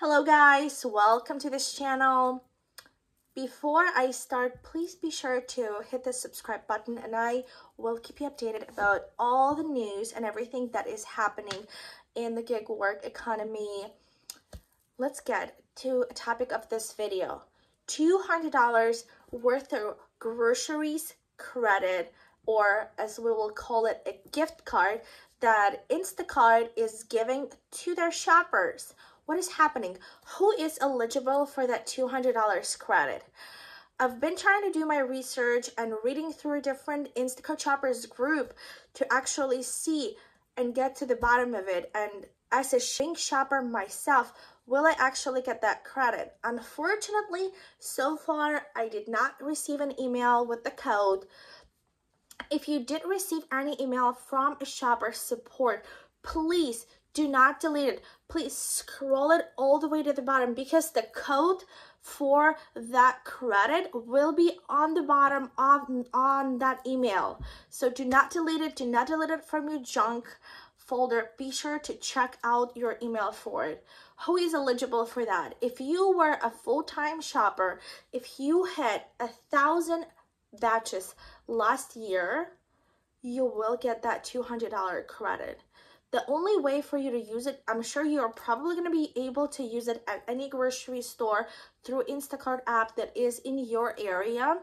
Hello guys, welcome to this channel. Before I start, please be sure to hit the subscribe button and I will keep you updated about all the news and everything that is happening in the gig work economy. Let's get to a topic of this video. $200 worth of groceries credit or as we will call it a gift card that Instacart is giving to their shoppers what is happening? Who is eligible for that $200 credit? I've been trying to do my research and reading through different Instacart shoppers group to actually see and get to the bottom of it. And as a Shink shopper myself, will I actually get that credit? Unfortunately, so far, I did not receive an email with the code. If you did receive any email from a shopper support, please do not delete it. Please scroll it all the way to the bottom because the code for that credit will be on the bottom of on that email. So do not delete it. Do not delete it from your junk folder. Be sure to check out your email for it. Who is eligible for that? If you were a full-time shopper, if you had a thousand batches last year, you will get that $200 credit. The only way for you to use it, I'm sure you're probably going to be able to use it at any grocery store through Instacart app that is in your area.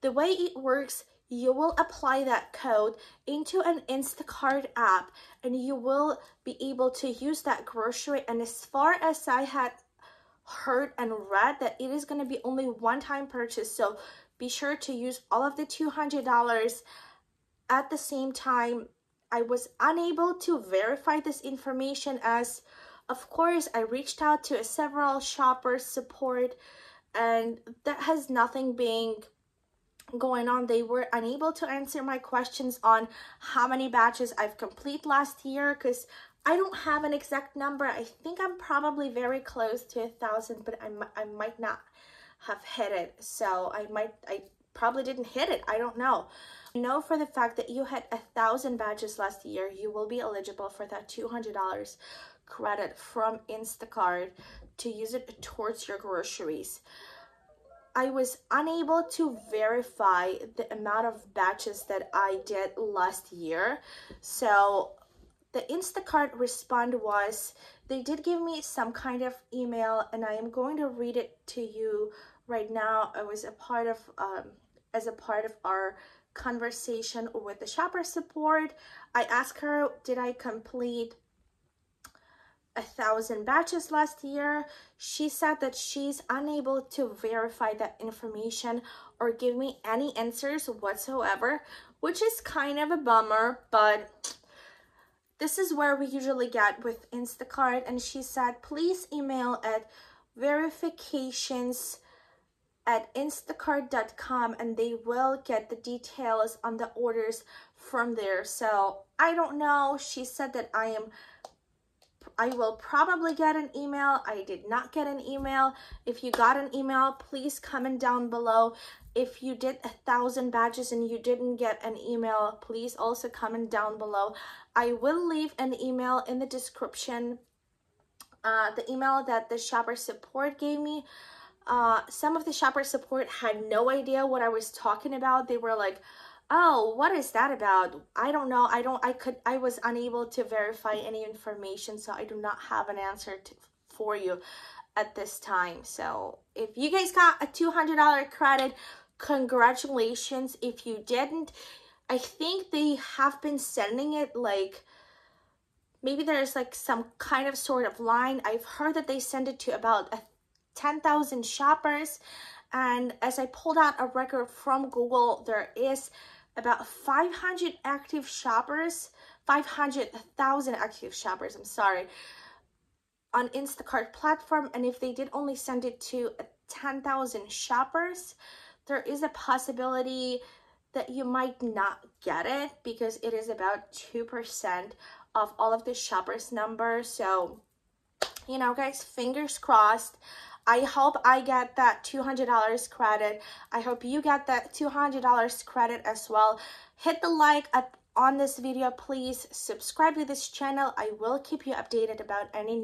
The way it works, you will apply that code into an Instacart app and you will be able to use that grocery. And as far as I had heard and read that it is going to be only one time purchase. So be sure to use all of the $200 at the same time I was unable to verify this information as of course I reached out to several shoppers support and that has nothing being going on. They were unable to answer my questions on how many batches I've complete last year because I don't have an exact number. I think I'm probably very close to a thousand but I, I might not have hit it. So I might I probably didn't hit it I don't know know for the fact that you had a thousand batches last year, you will be eligible for that $200 credit from Instacart to use it towards your groceries. I was unable to verify the amount of batches that I did last year. So the Instacart respond was they did give me some kind of email and I am going to read it to you right now. I was a part of um, as a part of our conversation with the shopper support. I asked her, did I complete a thousand batches last year? She said that she's unable to verify that information or give me any answers whatsoever, which is kind of a bummer, but this is where we usually get with Instacart. And she said, please email at verifications at instacart.com and they will get the details on the orders from there. So I don't know. She said that I am I will probably get an email. I did not get an email. If you got an email, please comment down below. If you did a thousand batches and you didn't get an email, please also comment down below. I will leave an email in the description. Uh, the email that the shopper support gave me uh, some of the shopper support had no idea what I was talking about. They were like, oh, what is that about? I don't know. I don't, I could, I was unable to verify any information, so I do not have an answer to, for you at this time. So if you guys got a $200 credit, congratulations. If you didn't, I think they have been sending it like, maybe there's like some kind of sort of line. I've heard that they send it to about a 10,000 shoppers. And as I pulled out a record from Google, there is about 500 active shoppers, 500,000 active shoppers, I'm sorry, on Instacart platform. And if they did only send it to 10,000 shoppers, there is a possibility that you might not get it because it is about 2% of all of the shoppers number. So, you know, guys, fingers crossed. I hope I get that $200 credit. I hope you get that $200 credit as well. Hit the like at, on this video, please. Subscribe to this channel. I will keep you updated about any